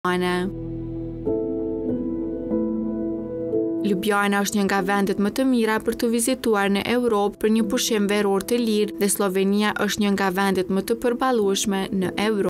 Ljubljana. Ljubljana është një nga vendet më të mira për të vizituar në Europë për një pushim veror të lirë dhe Slovenia është një nga vendet më të përbalushme në Europë.